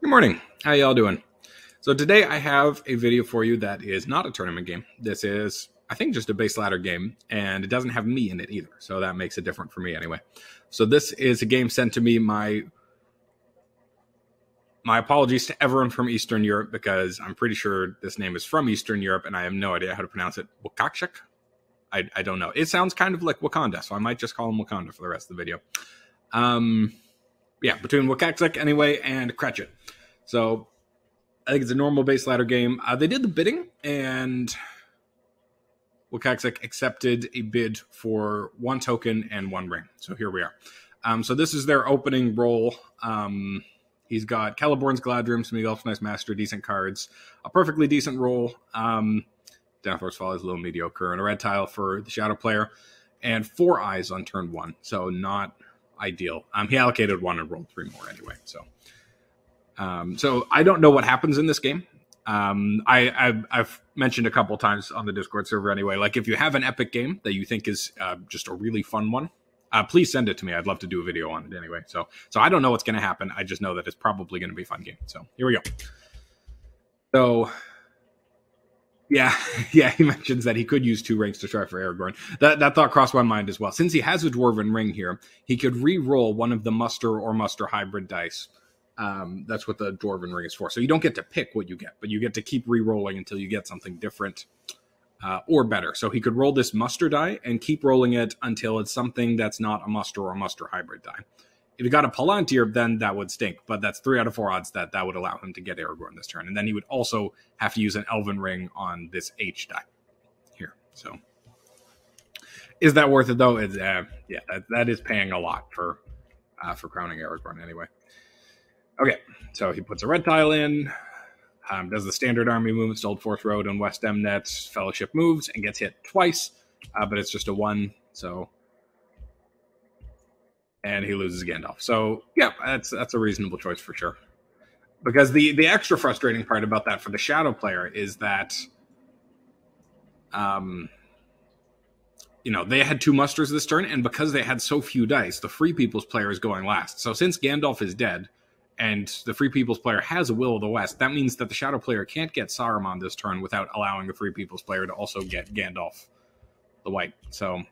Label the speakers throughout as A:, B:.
A: Good morning. How y'all doing? So today I have a video for you that is not a tournament game. This is, I think, just a base ladder game, and it doesn't have me in it either. So that makes it different for me anyway. So this is a game sent to me. My my apologies to everyone from Eastern Europe because I'm pretty sure this name is from Eastern Europe, and I have no idea how to pronounce it. Wakakshik? I, I don't know. It sounds kind of like Wakanda, so I might just call him Wakanda for the rest of the video. Um, yeah, between Wakaksik anyway and Krechet. So I think it's a normal base ladder game. Uh, they did the bidding, and Wakaksik accepted a bid for one token and one ring. So here we are. Um, so this is their opening roll. Um, he's got Celeborn's Galadrim, some Elf's Master, decent cards, a perfectly decent roll. Um, Denethor's Folly is a little mediocre, and a red tile for the Shadow player, and four eyes on turn one. So not ideal. Um, he allocated one and rolled three more anyway. So, um, so I don't know what happens in this game. Um, I, I've, I've, mentioned a couple times on the Discord server anyway. Like if you have an epic game that you think is uh, just a really fun one, uh, please send it to me. I'd love to do a video on it anyway. So, so I don't know what's going to happen. I just know that it's probably going to be a fun game. So here we go. So yeah, yeah, he mentions that he could use two rings to try for Aragorn. That that thought crossed my mind as well. Since he has a dwarven ring here, he could re-roll one of the muster or muster hybrid dice. Um, that's what the dwarven ring is for. So you don't get to pick what you get, but you get to keep re-rolling until you get something different uh, or better. So he could roll this muster die and keep rolling it until it's something that's not a muster or muster hybrid die. If he got a Palantir, then that would stink. But that's three out of four odds that that would allow him to get Aragorn this turn. And then he would also have to use an Elven Ring on this H die here. So is that worth it though? It's, uh, yeah, that, that is paying a lot for uh, for crowning Aragorn anyway. Okay, so he puts a red tile in, um, does the standard army movements to Old Forest Road and West Emnet Fellowship moves and gets hit twice, uh, but it's just a one. So and he loses Gandalf. So yeah, that's that's a reasonable choice for sure. Because the the extra frustrating part about that for the shadow player is that, um, you know, they had two musters this turn, and because they had so few dice, the Free People's player is going last. So since Gandalf is dead, and the Free People's player has a Will of the West, that means that the Shadow player can't get Saruman this turn without allowing the Free People's player to also get Gandalf the White. So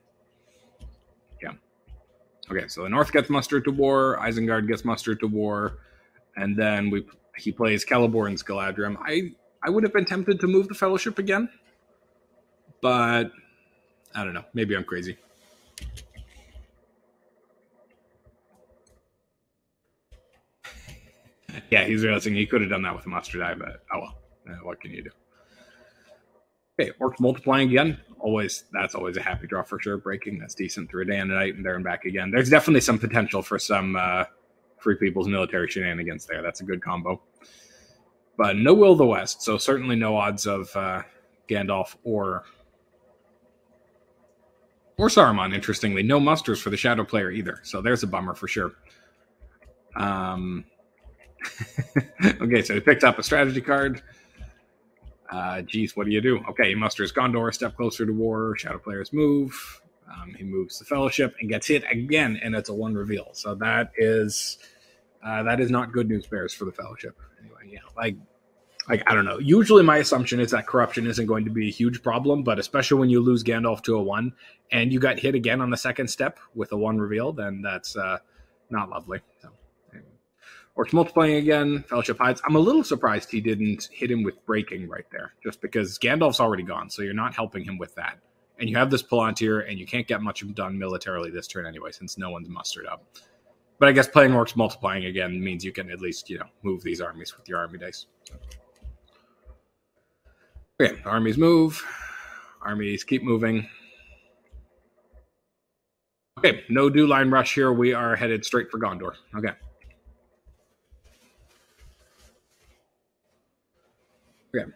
A: Okay, so the North gets mustered to war. Isengard gets mustered to war, and then we he plays Celeborn's Galadrim. I I would have been tempted to move the Fellowship again, but I don't know. Maybe I'm crazy. yeah, he's realizing he could have done that with a muster die, but oh well. Uh, what can you do? Okay, orcs multiplying again. Always, that's always a happy draw for sure. Breaking, that's decent through a day and a night, and there and back again. There's definitely some potential for some uh, Free People's military shenanigans there. That's a good combo. But no Will the West, so certainly no odds of uh, Gandalf or or Saruman. Interestingly, no musters for the Shadow player either. So there's a bummer for sure. Um. okay, so he picked up a strategy card. Uh, geez, what do you do? Okay, he musters Gondor, step closer to war. Shadow players move. Um, he moves the Fellowship and gets hit again, and it's a one reveal. So that is uh, that is not good news bears for the Fellowship. Anyway, yeah, like like I don't know. Usually, my assumption is that corruption isn't going to be a huge problem, but especially when you lose Gandalf to a one and you got hit again on the second step with a one reveal, then that's uh, not lovely. So. Orcs multiplying again. Fellowship hides. I'm a little surprised he didn't hit him with breaking right there, just because Gandalf's already gone, so you're not helping him with that. And you have this Palantir, and you can't get much done militarily this turn anyway, since no one's mustered up. But I guess playing orcs multiplying again means you can at least, you know, move these armies with your army dice. Okay, armies move. Armies keep moving. Okay, no do line rush here. We are headed straight for Gondor. Okay. Okay.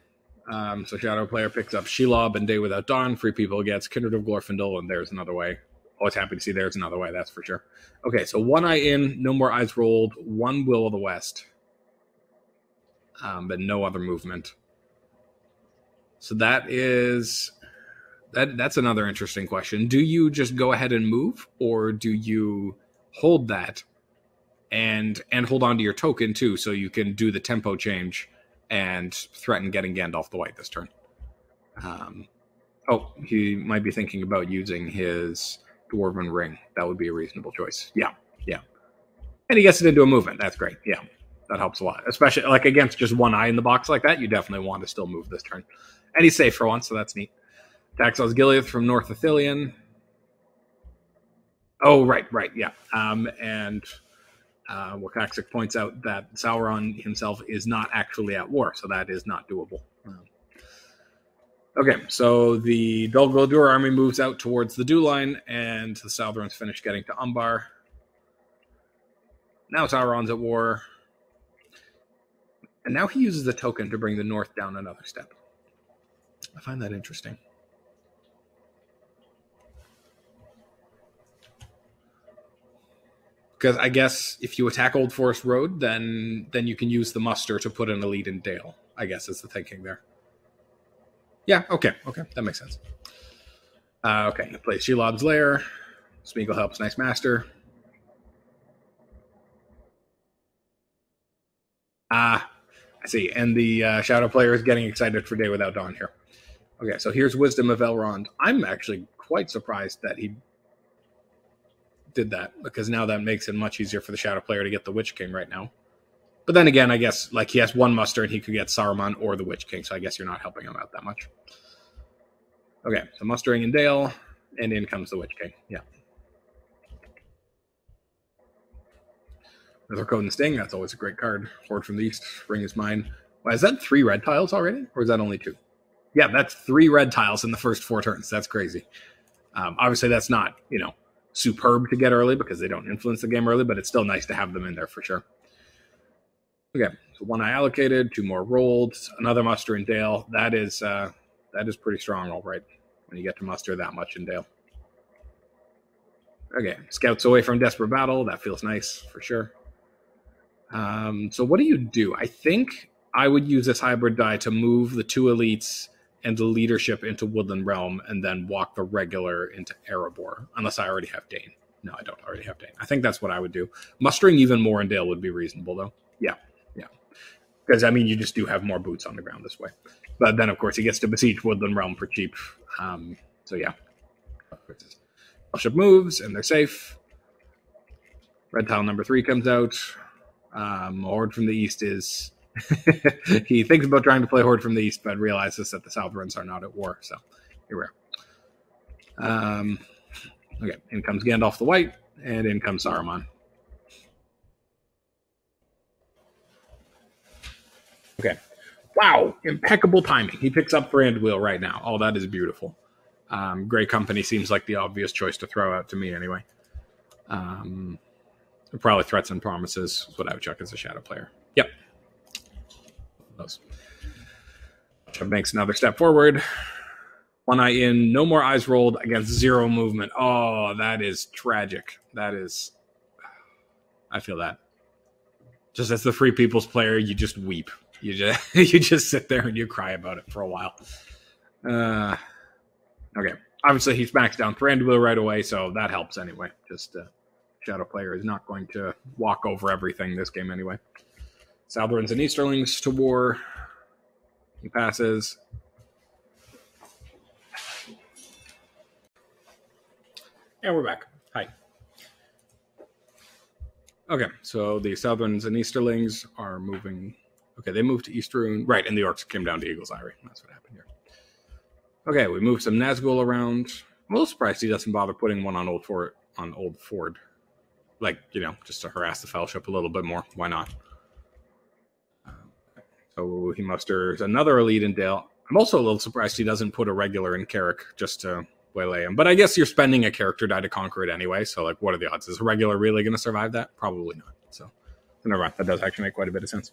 A: Um, so Shadow player picks up Shelob and Day Without Dawn. Free People gets Kindred of Glorfindel, and there's another way. Always happy to see there's another way, that's for sure. Okay, so one eye in, no more eyes rolled, one Will of the West, um, but no other movement. So that is that. That's another interesting question. Do you just go ahead and move, or do you hold that and and hold on to your token too, so you can do the tempo change and threaten getting Gandalf the White this turn. Um, oh, he might be thinking about using his Dwarven Ring. That would be a reasonable choice. Yeah, yeah. And he gets it into a movement. That's great. Yeah, that helps a lot. Especially like against just one eye in the box like that, you definitely want to still move this turn. And he's safe for once, so that's neat. Takes Osgiliath from North Ithilien. Oh, right, right, yeah. Um, and uh, Wakaxic points out that Sauron himself is not actually at war, so that is not doable. Um, okay, so the Dol Guldur army moves out towards the Dew line, and the Southrons finish getting to Umbar. Now Sauron's at war, and now he uses the token to bring the North down another step. I find that interesting. Because I guess if you attack Old Forest Road, then then you can use the muster to put an elite in Dale. I guess is the thinking there. Yeah. Okay. Okay. That makes sense. Uh, okay. Play Shelob's Lair. Smeagol helps Nice Master. Ah, I see. And the uh, Shadow player is getting excited for Day Without Dawn here. Okay, so here's Wisdom of Elrond. I'm actually quite surprised that he did that because now that makes it much easier for the Shadow player to get the Witch King right now. But then again, I guess like he has one muster and he could get Saruman or the Witch King, so I guess you're not helping him out that much. Okay, so mustering in Dale, and in comes the Witch King. Yeah. Another Code and Sting, that's always a great card. Horde from the East, Ring is mine. Why, is that three red tiles already? Or is that only two? Yeah, that's three red tiles in the first four turns. That's crazy. Um, obviously, that's not, you know, superb to get early because they don't influence the game early, but it's still nice to have them in there for sure. Okay, so one I allocated, two more rolled, another muster in Dale. That is uh, that is pretty strong, all right, when you get to muster that much in Dale. Okay, scouts away from desperate battle. That feels nice for sure. Um, so what do you do? I think I would use this hybrid die to move the two elites and the leadership into Woodland Realm, and then walk the regular into Erebor, unless I already have Dain. No, I don't already have Dain. I think that's what I would do. Mustering even more in Dale would be reasonable, though. Yeah, yeah. Because, I mean, you just do have more boots on the ground this way. But then, of course, he gets to besiege Woodland Realm for cheap. Um, so, yeah. Fellowship moves, and they're safe. Red tile number three comes out. Um, Horde from the East is he thinks about trying to play Horde from the East, but realizes that the Southrons are not at war. So here we are. Um, okay, in comes Gandalf the White, and in comes Saruman. Okay. Wow, impeccable timing. He picks up Thranduil right now. Oh, that is beautiful. Um, Grey Company seems like the obvious choice to throw out to me anyway. Um, probably Threats and Promises is what I would chuck as a Shadow player. Yep, those. makes another step forward. One eye in, no more eyes rolled against zero movement. Oh, that is tragic. That is. I feel that. Just as the Free People's player, you just weep. You just you just sit there and you cry about it for a while. Uh, okay. Obviously, he smacks down Thranduil right away, so that helps anyway. Just uh, Shadow player is not going to walk over everything this game anyway. Southrons and Easterlings to war. He passes. And we're back. Hi. Okay, so the Southrons and Easterlings are moving. Okay, they moved to East Rhûn. Right, and the Orcs came down to Eagle's Eyrie. That's what happened here. Okay, we moved some Nazgul around. I'm a little surprised he doesn't bother putting one on Old Fort on Old Ford. Like, you know, just to harass the Fellowship a little bit more. Why not? So he musters another elite in Dale. I'm also a little surprised he doesn't put a regular in Carrock just to waylay him. But I guess you're spending a character die to conquer it anyway. So, like, what are the odds? Is a regular really going to survive that? Probably not. So, never mind. That does actually make quite a bit of sense.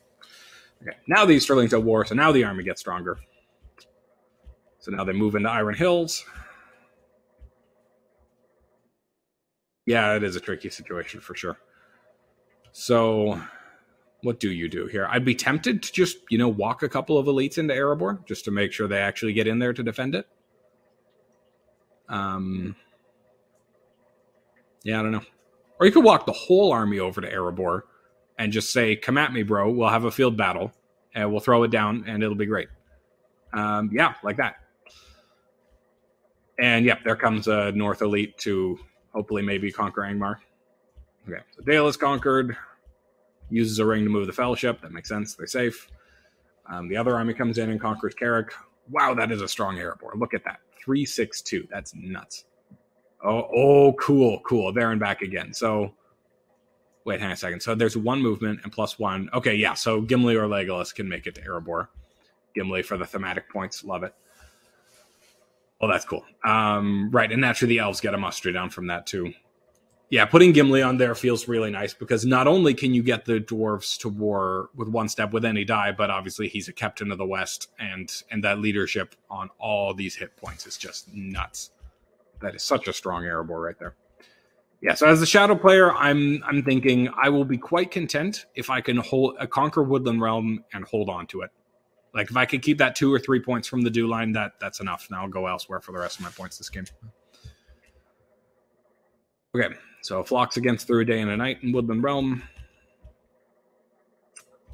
A: Okay, now the Easterlings at war. So now the army gets stronger. So now they move into Iron Hills. Yeah, it is a tricky situation for sure. So what do you do here? I'd be tempted to just, you know, walk a couple of elites into Erebor just to make sure they actually get in there to defend it. Um, yeah, I don't know. Or you could walk the whole army over to Erebor and just say, "Come at me, bro. We'll have a field battle, and we'll throw it down, and it'll be great." Um, yeah, like that. And yep, there comes a North elite to hopefully maybe conquer Angmar. Okay, so Dale is conquered. Uses a ring to move the Fellowship. That makes sense. They're safe. Um, the other army comes in and conquers Carrock. Wow, that is a strong Erebor. Look at that. 362. That's nuts. Oh, oh, cool, cool. There and back again. So, wait, hang on a second. So there's one movement and plus one. Okay, yeah. So Gimli or Legolas can make it to Erebor. Gimli for the thematic points. Love it. Oh, that's cool. Um, right, and naturally the elves get a muster down from that too. Yeah, putting Gimli on there feels really nice because not only can you get the dwarves to war with one step with any die, but obviously he's a captain of the West, and and that leadership on all these hit points is just nuts. That is such a strong Erebor right there. Yeah, so as a shadow player, I'm I'm thinking I will be quite content if I can hold a uh, conquer Woodland Realm and hold on to it. Like if I could keep that two or three points from the dew line, that that's enough. Now I'll go elsewhere for the rest of my points this game. Okay, so Phlox against through a day and a night in Woodland Realm.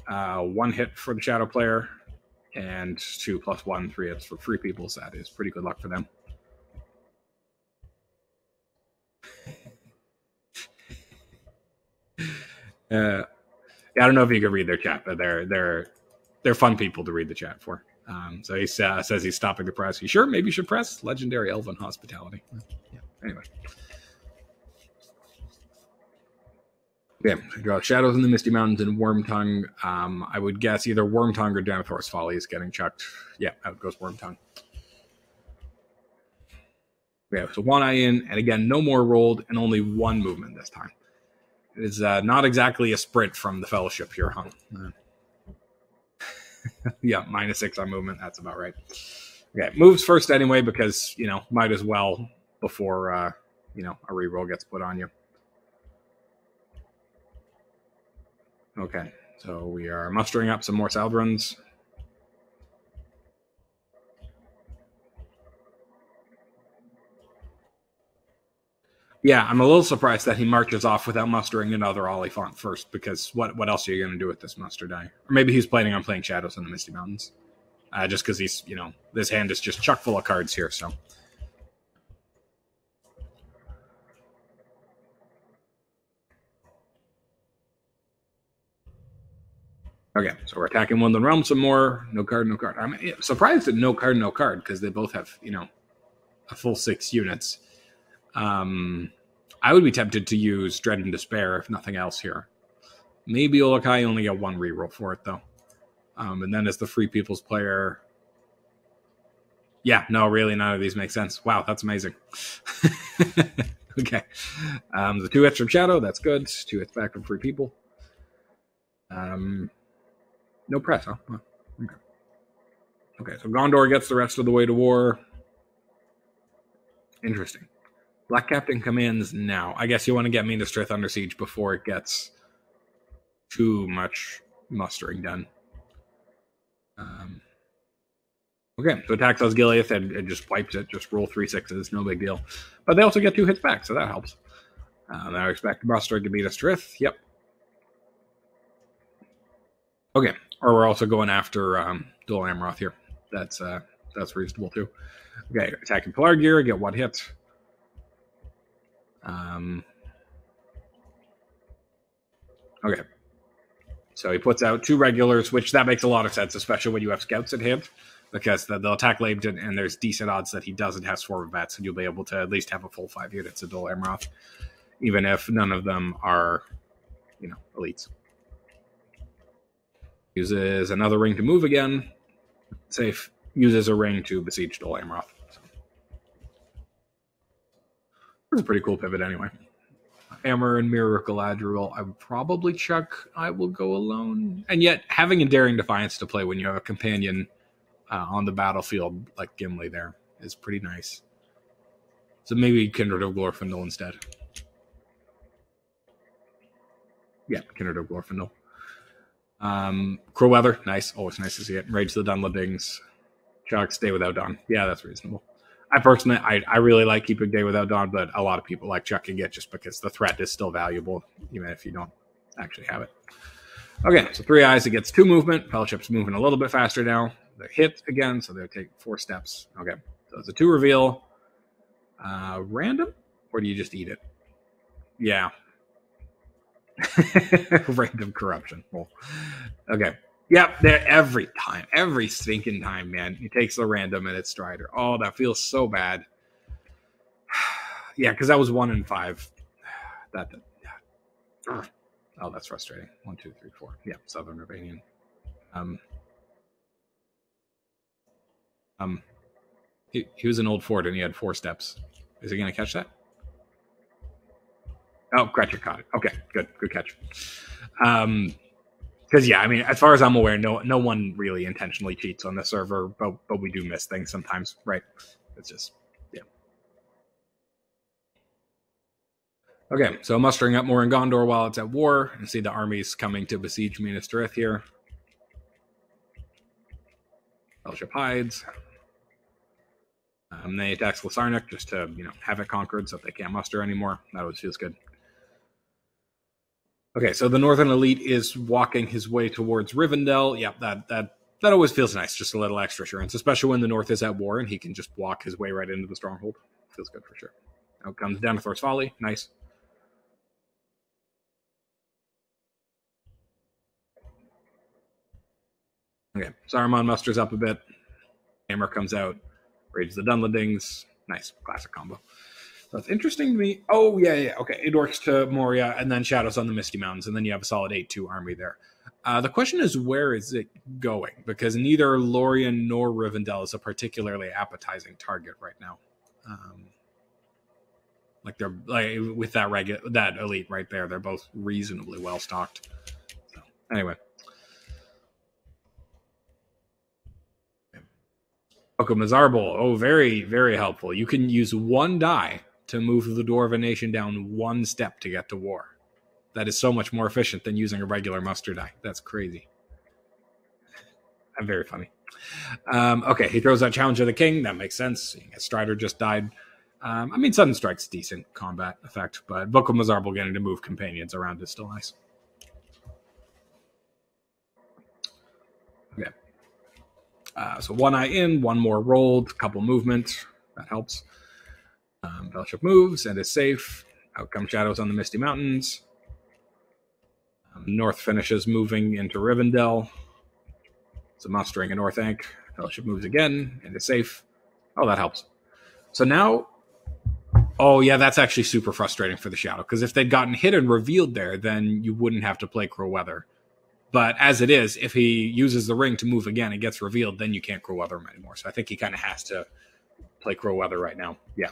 A: Uh, one hit for the shadow player, and two plus one, three hits for free people. So that is pretty good luck for them. Uh, yeah, I don't know if you can read their chat, but they're they're they're fun people to read the chat for. Um, so he uh, says he's stopping the press. You sure? Maybe you should press legendary elven hospitality. Yeah. Anyway. Yeah, draw shadows in the Misty Mountains and Wormtongue. Um, I would guess either Wormtongue or Denethor's Folly is getting chucked. Yeah, out goes Wormtongue. Yeah, so one eye in, and again, no more rolled, and only one movement this time. It is uh, not exactly a sprint from the Fellowship here, huh? yeah, minus six on movement. That's about right. Okay, moves first anyway because you know might as well before uh, you know a reroll gets put on you. Okay, so we are mustering up some more Southrons. Yeah, I'm a little surprised that he marches off without mustering another Oliphant first, because what what else are you going to do with this muster die? Or maybe he's planning on playing Shadows in the Misty Mountains, uh, just because he's you know this hand is just chock full of cards here. So. Okay, so we're attacking Woodland Realm some more. No card, no card. I'm surprised at no card, no card because they both have you know a full six units. Um, I would be tempted to use Dread and Despair if nothing else here. Maybe Olog-hai only get one reroll for it though. Um, and then as the Free People's player, yeah, no, really, none of these make sense. Wow, that's amazing. okay, um, the two hits from Shadow, that's good. Two hits back from Free People. Um, no press, huh? Okay. Okay, so Gondor gets the rest of the way to war. Interesting. Black Captain commands now. I guess you want to get Minas Tirith under siege before it gets too much mustering done. Um, okay, so attacks us and it just wipes it. Just roll three sixes, no big deal. But they also get two hits back, so that helps. Um, I expect mustering to Minas Tirith. Yep. Okay, or we're also going after um, Dol Amroth here. That's uh, that's reasonable too. Okay, attacking Pelargir, get one hit. Um, okay. So he puts out two regulars, which that makes a lot of sense, especially when you have scouts at hand, because the, they'll attack Lebennin, and there's decent odds that he doesn't have Swarm of Bats, and you'll be able to at least have a full five units of Dol Amroth, even if none of them are, you know, elites. Uses another ring to move again. Safe. Uses a ring to besiege Dol Amroth. It's a pretty cool pivot anyway. Hammer and Mirror Galadriel, I would probably chuck I Will Go Alone. And yet, having a Daring Defiance to play when you have a companion uh, on the battlefield like Gimli there is pretty nice. So maybe Kindred of Glorfindel instead. Yeah, Kindred of Glorfindel. Um, Weather, nice. Always nice to see it. Rage the Dunlendings. Chuck, Stay Without Dawn. Yeah, that's reasonable. I personally, I, I really like keeping Day Without Dawn, but a lot of people like chucking it just because the threat is still valuable, even if you don't actually have it. Okay, so three eyes, it gets two movement. Fellowship's moving a little bit faster now. They hit again, so they'll take four steps. Okay, so it's a two reveal. Uh, random, or do you just eat it? Yeah. random corruption. Well, okay. Yep, there every time, every stinking time, man. He takes the random and it's Strider. Oh, that feels so bad. yeah, because that was one in five. That, that yeah. Oh, that's frustrating. One, two, three, four. Yeah, Southern Rhovanion. Um, um, he, he was an old fort and he had four steps. Is he going to catch that? Oh, Gretchen caught it. Okay, good, good catch. Um, because yeah, I mean, as far as I'm aware, no no one really intentionally cheats on the server, but but we do miss things sometimes, right? It's just yeah. Okay, so mustering up more in Gondor while it's at war, and see the armies coming to besiege Minas Tirith here. Fellowship hides. Um, they attack Lossarnach just to you know have it conquered so that they can't muster anymore. That always feels good. Okay, so the Northern Elite is walking his way towards Rivendell. Yep, that that that always feels nice, just a little extra assurance, especially when the North is at war and he can just walk his way right into the stronghold. Feels good for sure. Out comes Denethor's Folly. Nice. Okay, Saruman musters up a bit. Hammer comes out. Rage the Dunlendings. Nice, classic combo. That's interesting to me. Oh yeah, yeah. Okay, it works to Moria, and then Shadows on the Misty Mountains, and then you have a solid eight-two army there. Uh, the question is, where is it going? Because neither Lorien nor Rivendell is a particularly appetizing target right now. Um, like they're like with that regu- that elite right there, they're both reasonably well stocked. So, anyway. Welcome, Mazarbul. Oh, very, very helpful. You can use one die to move the Dwarven nation down one step to get to war. That is so much more efficient than using a regular muster die. That's crazy. I'm very funny. Um, okay, he throws out Challenge of the King. That makes sense. Strider just died. Um, I mean, Sudden Strike's decent combat effect, but Book of Mazarbul getting to move companions around is still nice. Okay. Uh, so one eye in, one more rolled, couple movement. That helps. Um, Fellowship moves and is safe. Out come Shadows on the Misty Mountains. Um, North finishes moving into Rivendell. So mustering a North Ank. Fellowship moves again and is safe. Oh, that helps. So now, oh yeah, that's actually super frustrating for the Shadow because if they'd gotten hit and revealed there, then you wouldn't have to play Cruel Weather. But as it is, if he uses the ring to move again and gets revealed, then you can't Cruel Weather him anymore. So I think he kind of has to play Cruel Weather right now. Yeah.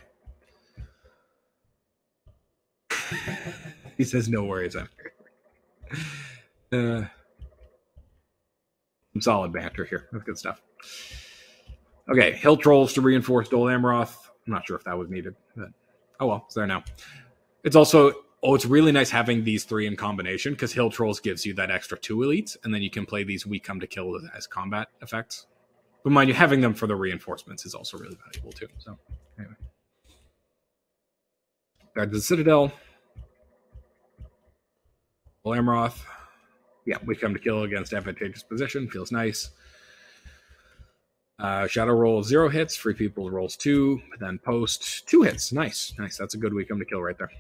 A: he says, "No worries, I'm here." Uh, some solid banter here. That's good stuff. Okay, Hill Trolls to reinforce Dol Amroth. I'm not sure if that was needed, but oh well, it's there now. It's also oh, it's really nice having these three in combination because Hill Trolls gives you that extra two elites, and then you can play these We Come to Kill as combat effects. But mind you, having them for the reinforcements is also really valuable too. So anyway, back to the Citadel. Amroth. Yeah, we come to kill against advantageous position. Feels nice. Uh, shadow roll zero hits. Free people rolls two. Then post two hits. Nice, nice. That's a good we come to kill right there.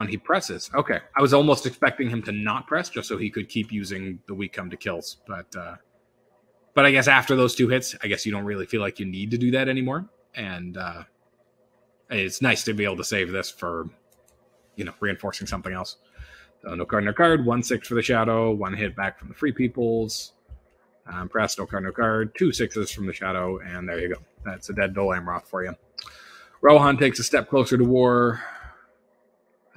A: And he presses. Okay, I was almost expecting him to not press just so he could keep using the we come to kills. But uh, but I guess after those two hits, I guess you don't really feel like you need to do that anymore. And uh, it's nice to be able to save this for you know, reinforcing something else. So no card, no card. One six for the shadow. One hit back from the free peoples. Um, press no card, no card. Two sixes from the shadow, and there you go. That's a dead Dol Amroth for you. Rohan takes a step closer to war.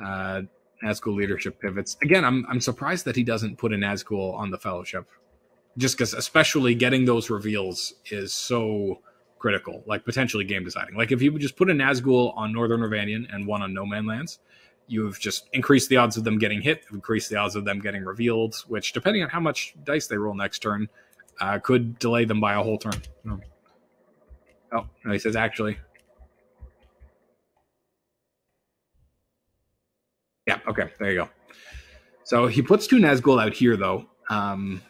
A: Uh, Nazgul leadership pivots. Again, I'm I'm surprised that he doesn't put a Nazgul on the Fellowship, just because especially getting those reveals is so critical, like potentially game deciding. Like if you would just put a Nazgul on Northern Rhovanion and one on No Man Lands, you've just increased the odds of them getting hit, increased the odds of them getting revealed, which, depending on how much dice they roll next turn, uh, could delay them by a whole turn. Oh, no, he says actually. Yeah, okay, there you go. So he puts two Nazgul out here, though. Um,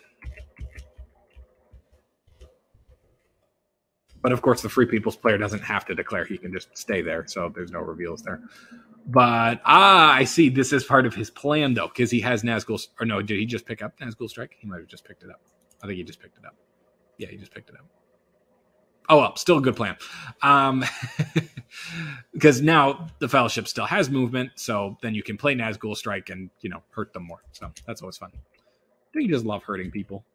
A: but of course, the Free People's player doesn't have to declare; he can just stay there. So there's no reveals there. But ah, I see. This is part of his plan, though, because he has Nazgul. Or no, did he just pick up Nazgul Strike? He might have just picked it up. I think he just picked it up. Yeah, he just picked it up. Oh well, still a good plan. Um, because now the Fellowship still has movement, so then you can play Nazgul Strike and you know hurt them more. So that's always fun. You just love hurting people?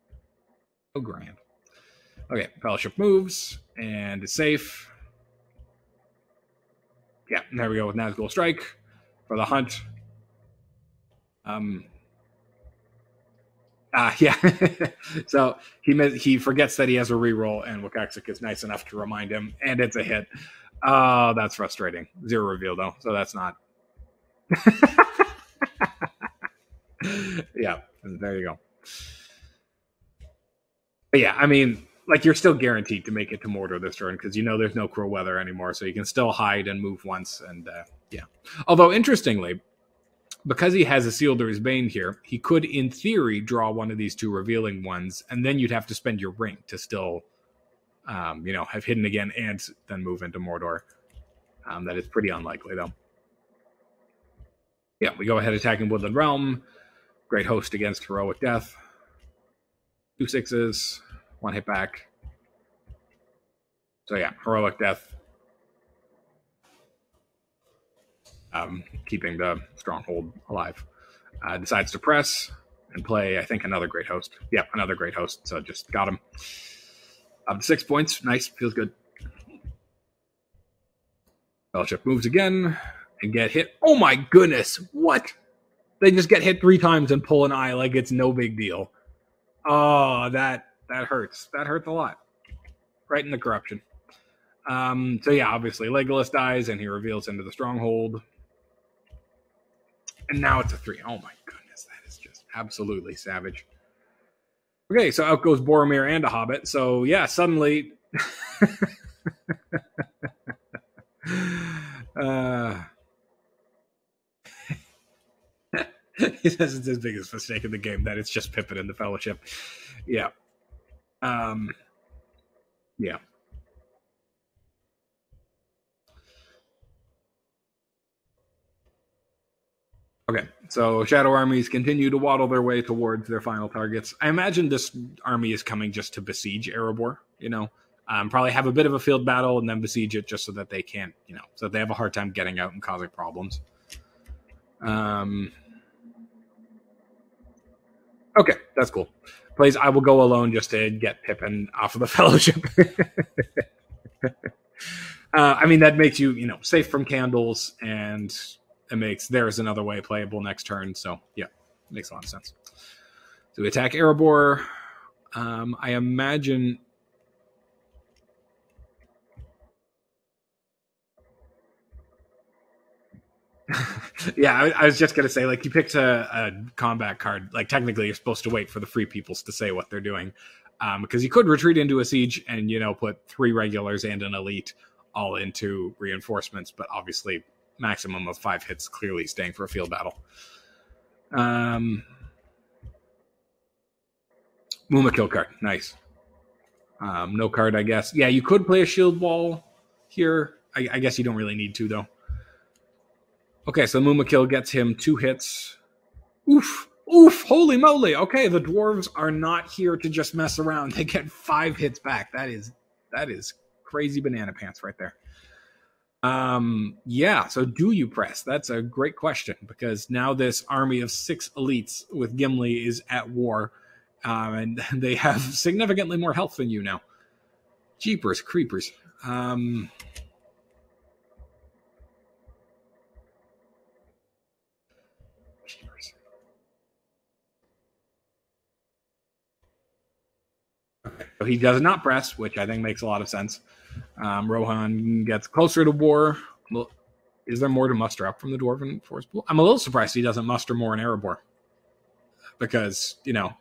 A: Oh, grand. Okay, Fellowship moves and it's safe. Yeah, there we go with Nazgul Strike for the hunt. Um, Ah, uh, yeah. so he he forgets that he has a reroll, and Wakaxic is nice enough to remind him, and it's a hit. Oh, that's frustrating. Zero reveal though, so that's not. yeah, there you go. But yeah, I mean, like you're still guaranteed to make it to Mordor this turn because you know there's no cruel weather anymore, so you can still hide and move once, and uh, yeah. Although interestingly, because he has a Isildur's Bane here, he could, in theory, draw one of these two revealing ones, and then you'd have to spend your ring to still, um, you know, have hidden again and then move into Mordor. Um, that is pretty unlikely, though. Yeah, we go ahead attacking Woodland Realm. Great host against Heroic Death. Two sixes, one hit back. So yeah, Heroic Death um, keeping the stronghold alive. Uh, decides to press and play, I think, another great host. Yeah, another great host. So just got him. To six points. Nice. Feels good. Fellowship moves again and get hit. Oh my goodness. What? They just get hit three times and pull an eye like it's no big deal. Oh, that that hurts. That hurts a lot. Right in the corruption. Um, so yeah, obviously Legolas dies and he reveals into the stronghold. And now it's a three. Oh my goodness, that is just absolutely savage. Okay, so out goes Boromir and a Hobbit. So yeah, suddenly. uh, he says it's his biggest mistake in the game that it's just Pippin in the Fellowship. Yeah. Um. Yeah. Okay, so shadow armies continue to waddle their way towards their final targets. I imagine this army is coming just to besiege Erebor. You know, um, probably have a bit of a field battle and then besiege it just so that they can't, you know, so they have a hard time getting out and causing problems. Um. Okay, that's cool. I will go alone just to get Pippin off of the Fellowship. uh, I mean that makes you, you know, safe from candles and it makes there's another way playable next turn. So yeah, makes a lot of sense. So we attack Erebor. Um, I imagine. yeah, I, I, was just gonna say, like, you picked a, a, combat card. Like, technically, you're supposed to wait for the free peoples to say what they're doing, um, because you could retreat into a siege and you know put three regulars and an elite all into reinforcements. But obviously, maximum of five hits, clearly staying for a field battle. Um, kill card, nice. Um, no card, I guess. Yeah, you could play a shield wall here. I, I guess you don't really need to though. Okay, so Mumakil gets him two hits. Oof, oof, holy moly. Okay, the dwarves are not here to just mess around. They get five hits back. That is that is crazy banana pants right there. Um, yeah. So do you press? That's a great question because now this army of six elites with Gimli is at war, um, and they have significantly more health than you now. Jeepers, creepers. Um, So he does not press, which I think makes a lot of sense. Um, Rohan gets closer to war. Is there more to muster up from the Dwarven Force Pool? I'm a little surprised he doesn't muster more in Erebor. Because, you know,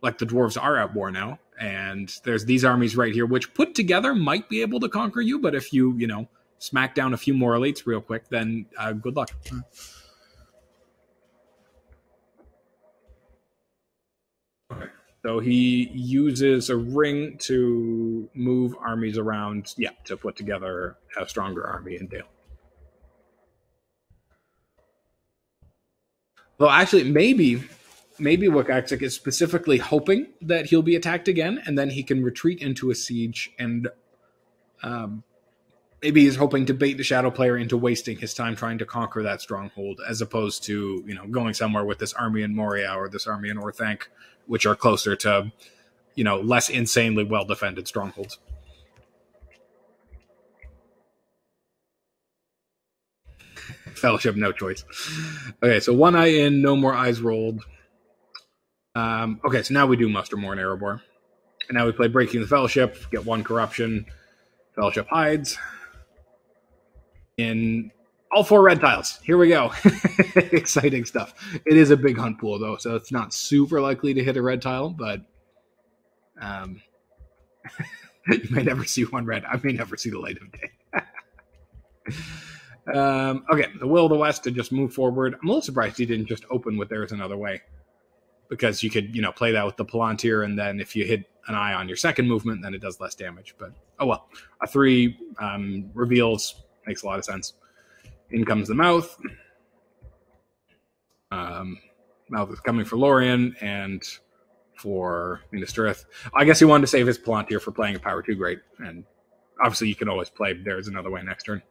A: like the dwarves are at war now, and there's these armies right here, which put together might be able to conquer you, but if you you know smack down a few more elites real quick, then uh, good luck. So he uses a ring to move armies around, yeah, to put together a stronger army in Dale. Well, actually, maybe maybe Wakaxik is specifically hoping that he'll be attacked again, and then he can retreat into a siege, and um, maybe he's hoping to bait the shadow player into wasting his time trying to conquer that stronghold, as opposed to you know going somewhere with this army in Moria or this army in Orthanc, which are closer to you know less insanely well defended strongholds. Fellowship, no choice. Okay, so one eye in, no more eyes rolled. Um, okay, so now we do muster more in Erebor. And now we play Breaking the Fellowship, get one corruption. Fellowship hides. In all four red tiles. Here we go. Exciting stuff. It is a big hunt pool, though, so it's not super likely to hit a red tile, but um, you may never see one red. I may never see the light of day. um, okay, the Will of the West to just move forward. I'm a little surprised he didn't just open with There's Another Way because you could, you know, play that with the Palantir, and then if you hit an eye on your second movement, then it does less damage. But oh well, a three um, reveals makes a lot of sense. In comes the mouth. Um, mouth is coming for Lorien and for Minas Tirith. I guess he wanted to save his Palantir for playing a Power Too Great, and obviously you can always play There's Another Way next turn.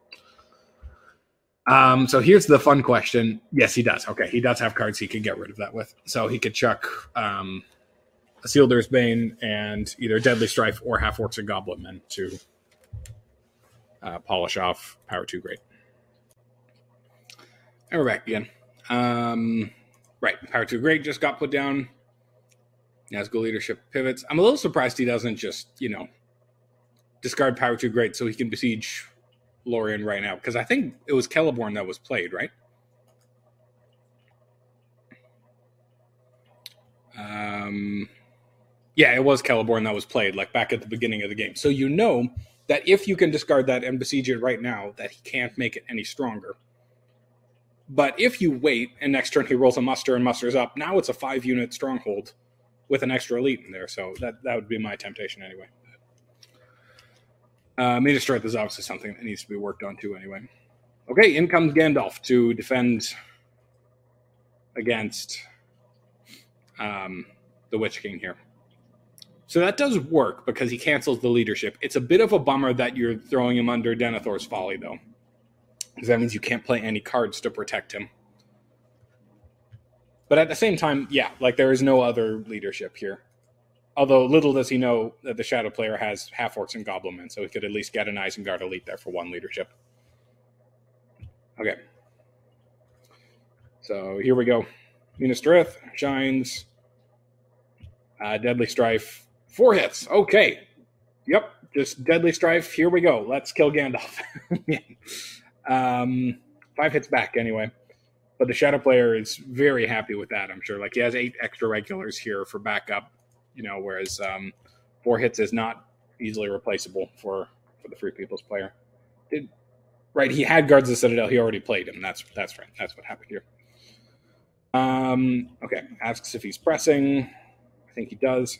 A: Um, so here's the fun question. Yes, he does. Okay, he does have cards he could get rid of that with. So he could chuck um, Isildur's Bane and either Deadly Strife or Half Orcs and Goblin Men to uh, polish off Power Too Great. And we're back again. Um, right, Power Too Great just got put down. Nazgul leadership pivots. I'm a little surprised he doesn't just, you know, discard Power Too Great so he can besiege Lorien right now because I think it was Celeborn that was played, right? Um, yeah, it was Celeborn that was played, like back at the beginning of the game. So you know that if you can discard that and besiege it right now, that he can't make it any stronger. But if you wait and next turn he rolls a muster and musters up, now it's a five unit stronghold with an extra elite in there. So that that would be my temptation anyway. Uh, Tirith is obviously something that needs to be worked on too, anyway. Okay, in comes Gandalf to defend against um, the Witch King here. So that does work because he cancels the leadership. It's a bit of a bummer that you're throwing him under Denethor's Folly, though, because that means you can't play any cards to protect him. But at the same time, yeah, like there is no other leadership here. Although little does he know that the Shadow player has half orcs and goblin so he could at least get an Isengard elite there for one leadership. Okay. So here we go. Minas Tirith shines. Uh, Deadly Strife. Four hits. Okay. Yep. Just Deadly Strife. Here we go. Let's kill Gandalf. um, five hits back anyway. But the Shadow player is very happy with that, I'm sure. Like he has eight extra regulars here for backup you know, whereas um, four hits is not easily replaceable for for the Free People's player. Did right? He had guards the Citadel. He already played him. That's that's right. That's what happened here. Um, okay, asks if he's pressing. I think he does.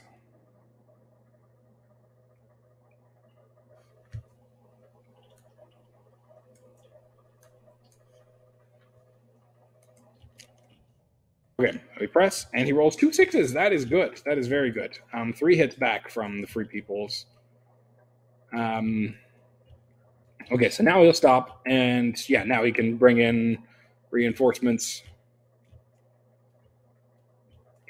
A: Okay, we press, and he rolls two sixes. That is good. That is very good. Um, three hits back from the Free Peoples. Um, okay, so now he'll stop, and yeah, now he can bring in reinforcements.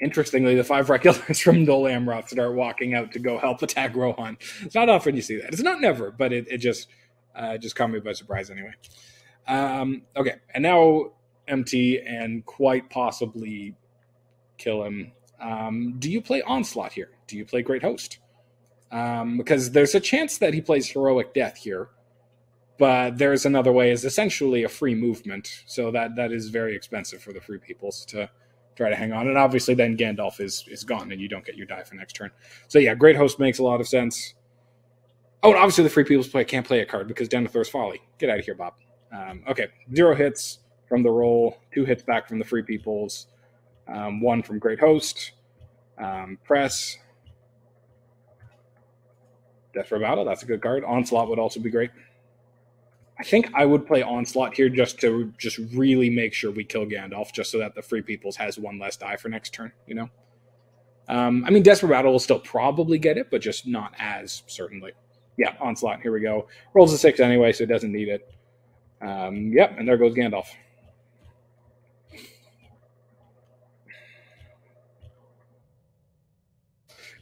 A: Interestingly, the five regulars from Dol Amroth start walking out to go help attack Rohan. It's not often you see that. It's not never, but it, it just uh, just caught me by surprise anyway. Um, okay, and now MT and quite possibly kill him. Um, do you play Onslaught here? Do you play Great Host? Um, because there's a chance that he plays Heroic Death here, but there's another way. is essentially a free movement, so that that is very expensive for the free peoples to try to hang on. And obviously, then Gandalf is is gone, and you don't get your die for next turn. So yeah, Great Host makes a lot of sense. Oh, and obviously the free people's play can't play a card because Denethor's Folly. Get out of here, Bob. Um, okay, zero hits from the roll, two hits back from the free peoples, um, one from Great Host, um, press. Death for Battle, that's a good card. Onslaught would also be great. I think I would play Onslaught here just to just really make sure we kill Gandalf, just so that the Free Peoples has one less die for next turn. You know, um, I mean, Desperate Battle will still probably get it, but just not as certainly. Yeah, Onslaught. Here we go. Rolls a six anyway, so it doesn't need it. Um, yep, and there goes Gandalf.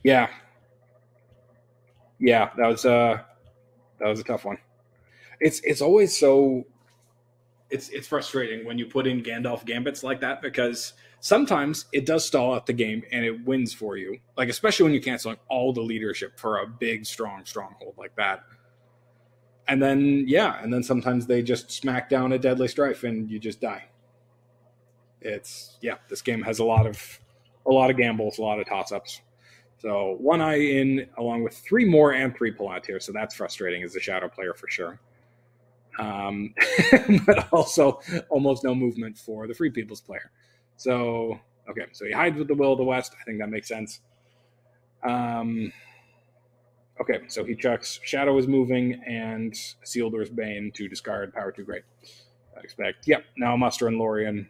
A: Yeah, yeah, that was uh, that was a tough one it's it's always so it's it's frustrating when you put in Gandalf gambits like that because sometimes it does stall out the game and it wins for you. Like especially when you cancel all the leadership for a big strong stronghold like that. And then yeah, and then sometimes they just smack down a deadly strife and you just die. It's yeah, this game has a lot of a lot of gambles, a lot of toss ups. So one eye in along with three more and three pull here. So that's frustrating as a shadow player for sure um, but also almost no movement for the Free People's player. So, okay, so he hides with the Will of the West. I think that makes sense. Um, okay, so he chucks Shadow is moving and Isildur's Bane to discard Power Too Great. I expect. Yep, now Muster and Lorien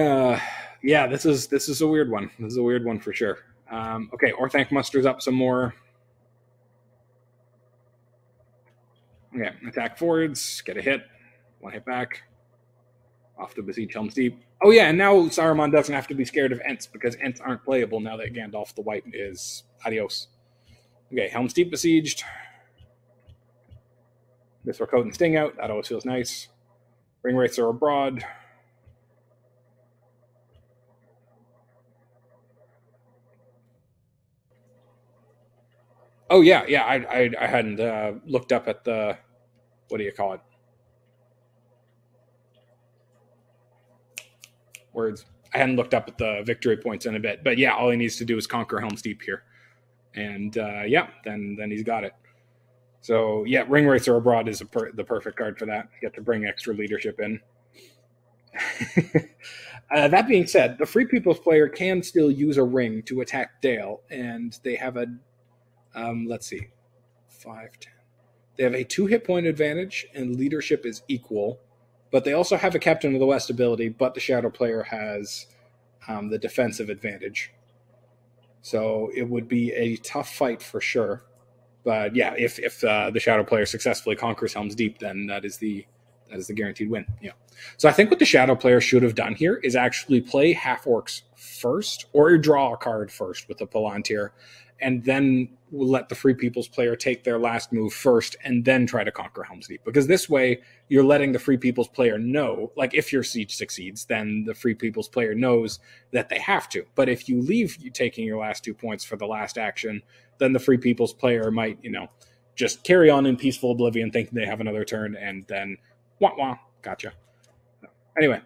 A: Uh, yeah, this is this is a weird one. This is a weird one for sure. Um, okay, Orthanc musters up some more. Okay, attack forwards, get a hit, one hit back. Off to besiege Helm's Deep. Oh yeah, and now Saruman doesn't have to be scared of Ents because Ents aren't playable now that Gandalf the White is adios. Okay, Helm's Deep besieged. This Coat and Sting out. That always feels nice. Ring are abroad. Oh yeah, yeah. I I, I hadn't uh, looked up at the what do you call it? Words. I hadn't looked up at the victory points in a bit, but yeah, all he needs to do is conquer Helm's Deep here, and uh, yeah, then then he's got it. So yeah, Ringwraiths Abroad is per- the perfect card for that. You get to bring extra leadership in. uh, that being said, the Free People's player can still use a ring to attack Dale, and they have a um, let's see, five, ten. They have a two hit point advantage, and leadership is equal. But they also have a Captain of the West ability, but the Shadow player has um, the defensive advantage. So it would be a tough fight for sure. But yeah, if if uh, the Shadow player successfully conquers Helm's Deep, then that is the that is the guaranteed win. Yeah. So I think what the Shadow player should have done here is actually play half orcs first, or draw a card first with the Palantir, and then we'll let the Free People's player take their last move first and then try to conquer Helm's Deep. Because this way, you're letting the Free People's player know, like if your siege succeeds, then the Free People's player knows that they have to. But if you leave taking your last two points for the last action, then the Free People's player might, you know, just carry on in peaceful oblivion, thinking they have another turn, and then wah wah, gotcha. Anyway,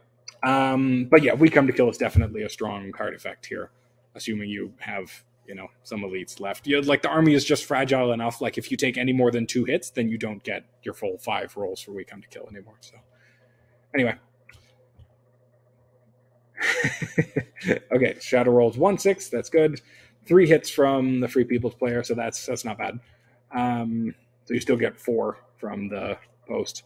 A: um, but yeah, we come to kill is definitely a strong card effect here, assuming you have you know some elites left. You like the army is just fragile enough. Like if you take any more than two hits, then you don't get your full five rolls for we come to kill anymore. So anyway. okay, shadow rolls one six. That's good. Three hits from the free people's player, so that's that's not bad. Um, so you still get four from the post.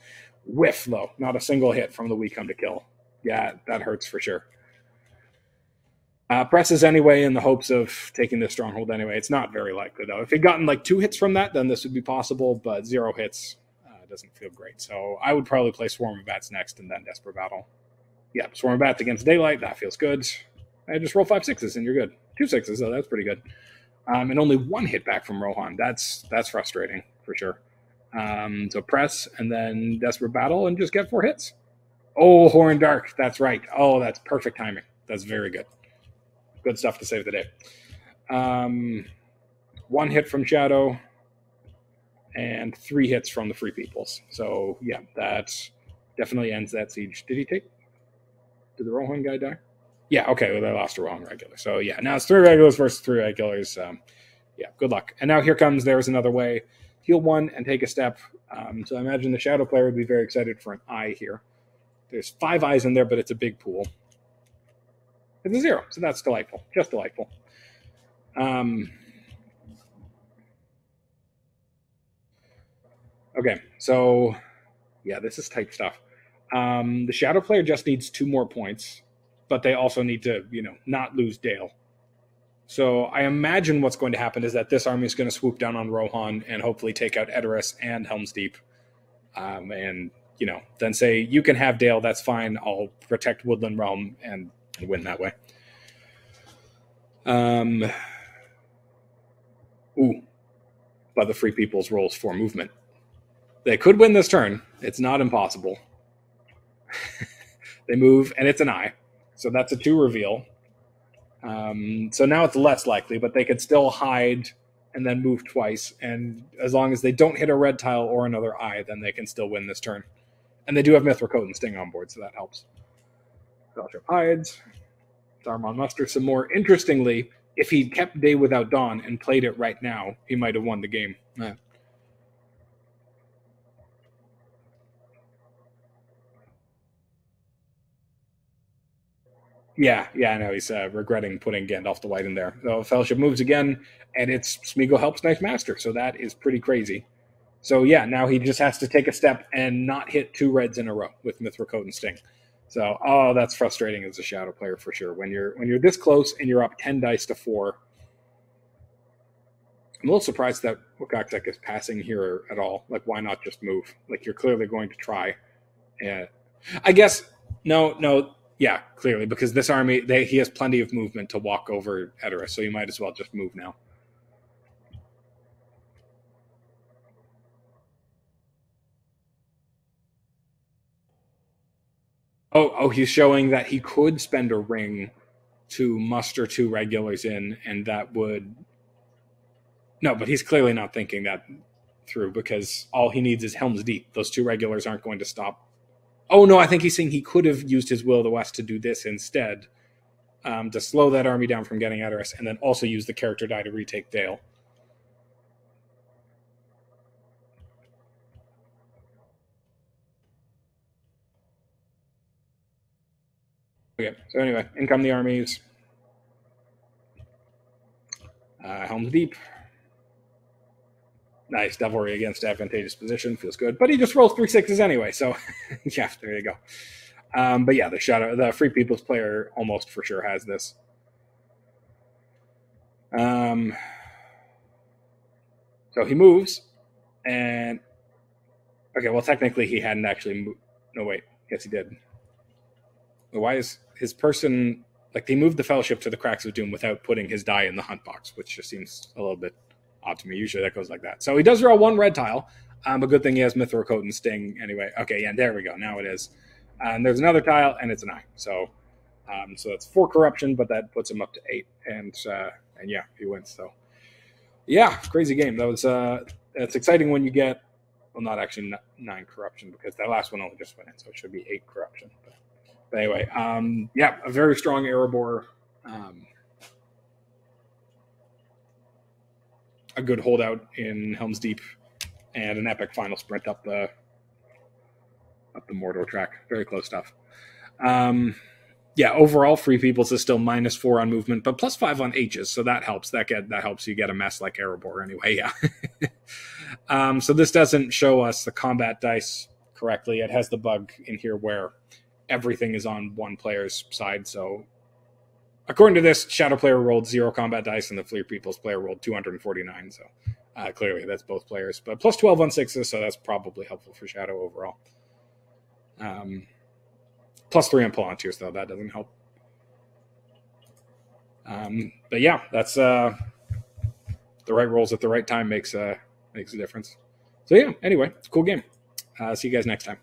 A: Whiff though, not a single hit from the we come to kill. Yeah, that hurts for sure. Uh, presses anyway in the hopes of taking this stronghold anyway. It's not very likely though. If he'd gotten like two hits from that, then this would be possible, but zero hits uh, doesn't feel great. So I would probably play Swarm of Bats next and then Desperate Battle. Yeah, Swarm of Bats against Daylight, that feels good. I just roll five sixes and you're good. Two sixes though, that's pretty good. Um, and only one hit back from Rohan. That's that's frustrating for sure. Um, so press and then Desperate Battle and just get four hits. Oh, Horn Dark, that's right. Oh, that's perfect timing That's very good. Good stuff to save the day. Um, one hit from Shadow and three hits from the Free Peoples. So yeah, that definitely ends that siege. Did he take? Did the Rohan guy die? Yeah, okay, well, they lost a Rohan regular. So yeah, now it's three regulars versus three regulars. Um, yeah, good luck. And now here comes there's another way. Heal one and take a step. Um, so I imagine the Shadow player would be very excited for an eye here. There's five eyes in there, but it's a big pool. It's a zero, so that's delightful. Just delightful. Um, okay, so yeah, this is type stuff. Um, the Shadow player just needs two more points, but they also need to, you know, not lose Dale. So I imagine what's going to happen is that this army is going to swoop down on Rohan and hopefully take out Edoras and Helm's Deep. Um, and, you know, then say, you can have Dale, that's fine. I'll protect Woodland Realm and win that way. Um, ooh, but the Free People's rolls for movement. They could win this turn. It's not impossible. they move, and it's an eye. So that's a two reveal. Um, so now it's less likely, but they could still hide and then move twice. And as long as they don't hit a red tile or another eye, then they can still win this turn. And they do have Mithril Coat and Sting on board, so that helps. Fellowship hides. Saruman muster some more. Interestingly, if he'd kept Day Without Dawn and played it right now, he might have won the game. Yeah. Yeah, yeah, I know. He's uh, regretting putting Gandalf the White in there. So Fellowship moves again, and it's Smeagol helps Nice Master. So that is pretty crazy. So yeah, now he just has to take a step and not hit two reds in a row with Mithril Coat and Sting. So oh, that's frustrating as a shadow player for sure. When you're when you're this close and you're up ten dice to four. I'm a little surprised that WcKaczek is passing here at all. Like, why not just move? Like, you're clearly going to try. And I guess no, no, yeah, clearly because this army, they, he has plenty of movement to walk over Edoras, so you might as well just move now. Oh, oh, he's showing that he could spend a ring to muster two regulars in, and that would. No, but he's clearly not thinking that through because all he needs is Helm's Deep. Those two regulars aren't going to stop Oh no, I think he's saying he could have used his will of the West to do this instead, um, to slow that army down from getting at us, and then also use the character die to retake Dale. Okay, so anyway, in come the armies. Uh, Helm's Deep. Nice. Devilry against advantageous position. Feels good. But he just rolls three sixes anyway. So, yeah, there you go. Um, but yeah, the shadow, the Free People's player almost for sure has this. Um, so he moves, and okay, well, technically he hadn't actually moved. No, wait, yes, he did. Why is his person like they moved the fellowship to the cracks of doom without putting his die in the hunt box, which just seems a little bit odd to me. Usually that goes like that. So he does draw one red tile. Um, a good thing he has Mithril and Sting anyway. Okay, yeah, there we go. Now it is. And there's another tile, and it's an eye. So, um, so that's four corruption, but that puts him up to eight. And uh, and yeah, he wins. So, yeah, crazy game. That was uh, it's exciting when you get well, not actually nine corruption because that last one only just went in, so it should be eight corruption. But, but anyway, um, yeah, a very strong Erebor. Um, a good holdout in Helm's Deep and an epic final sprint up the up the Mordor track. Very close stuff. Um, yeah, overall, Free Peoples is still minus four on movement, but plus five on H's, so that helps. That get that helps you get a mess like Erebor anyway. Yeah. um, so this doesn't show us the combat dice correctly. It has the bug in here where everything is on one player's side, so according to this, Shadow player rolled zero combat dice, and the Free People's player rolled 249. So uh, clearly, that's both players. But plus 12 on sixes, so that's probably helpful for Shadow overall. Um, plus three on volunteers, though that doesn't help. Um, but yeah, that's uh, the right rolls at the right time makes uh, makes a difference. So yeah, anyway, cool game. Uh, see you guys next time.